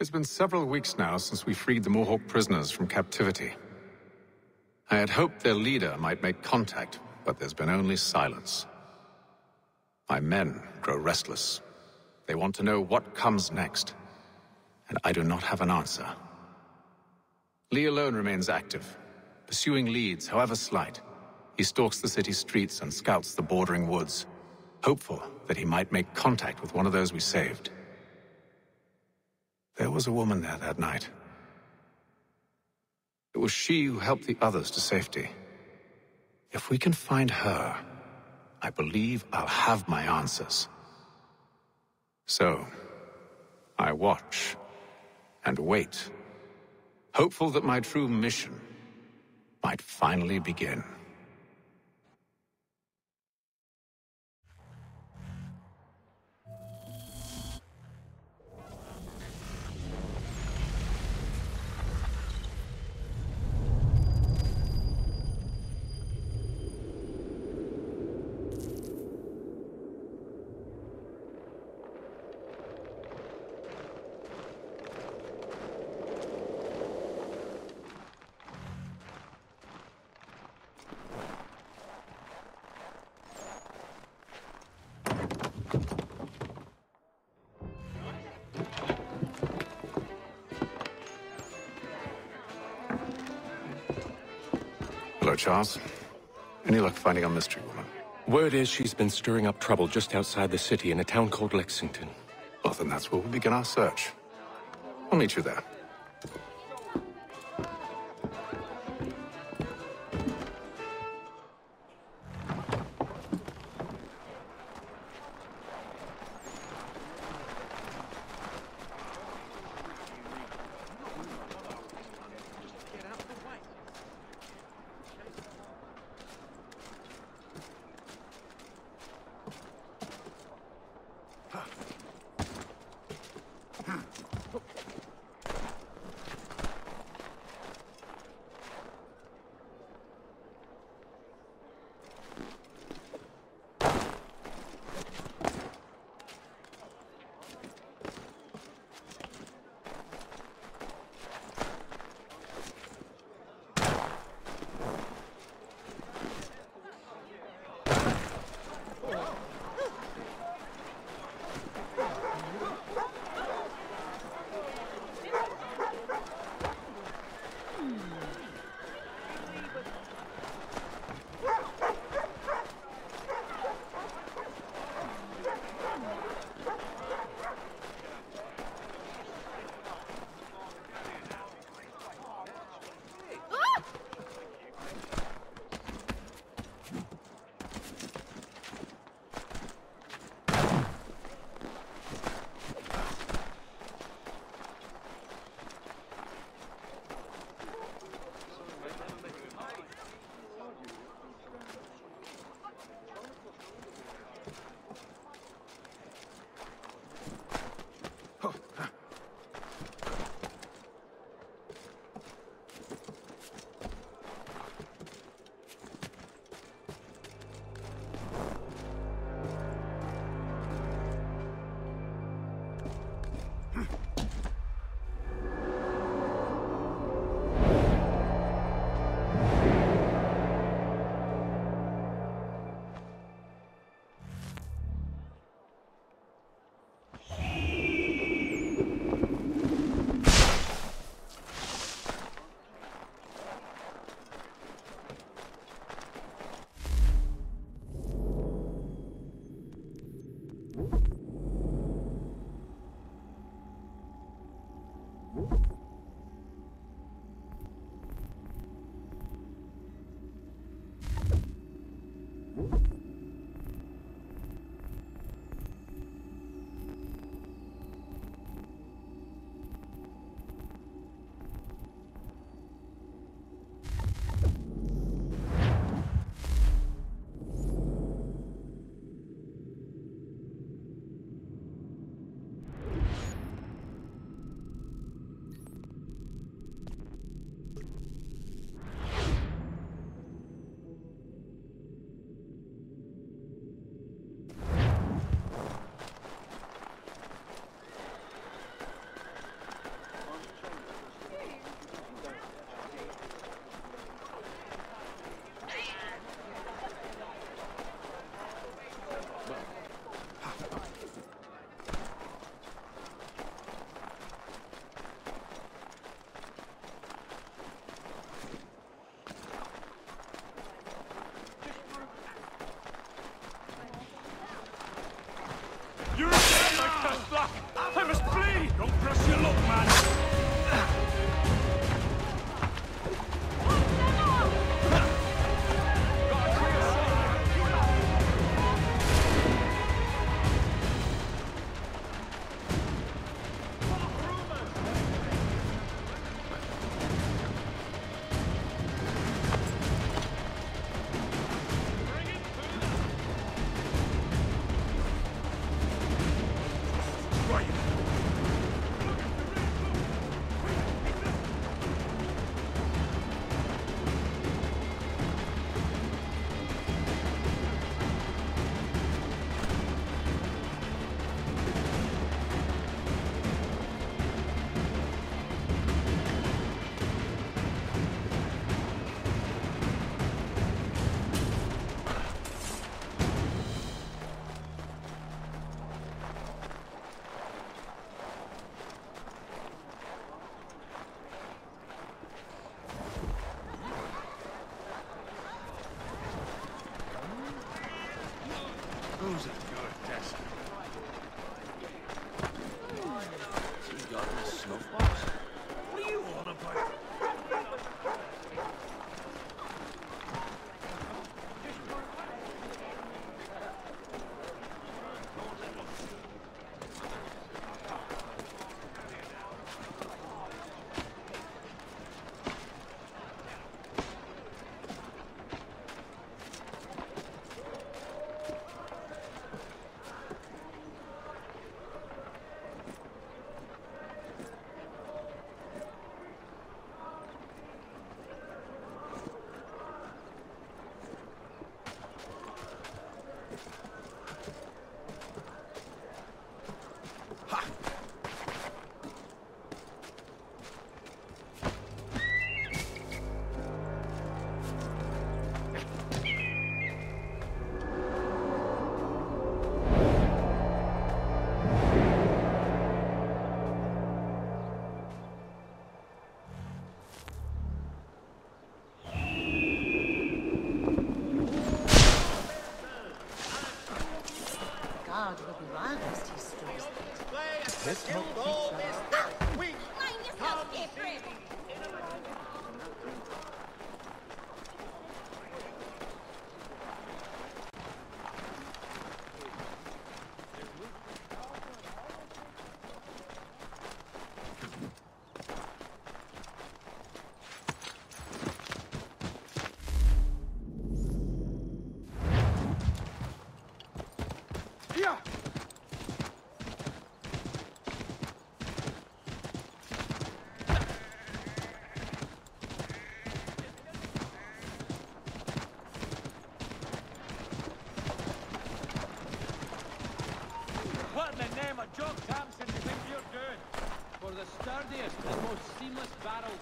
It's been several weeks now since we freed the Mohawk prisoners from captivity. I had hoped their leader might make contact, but there's been only silence. My men grow restless. They want to know what comes next, and I do not have an answer. Lee alone remains active, pursuing leads, however slight. He stalks the city streets and scouts the bordering woods, hopeful that he might make contact with one of those we saved. There was a woman there that night. It was she who helped the others to safety. If we can find her, I believe I'll have my answers. So, I watch and wait, hopeful that my true mission might finally begin. Charles. Any luck finding our mystery woman? Word is she's been stirring up trouble just outside the city in a town called Lexington. Well, then that's where we'll begin our search. I'll meet you there. this whole pizza. Mind yourself different. Yeah! sturdiest and most seamless barrels.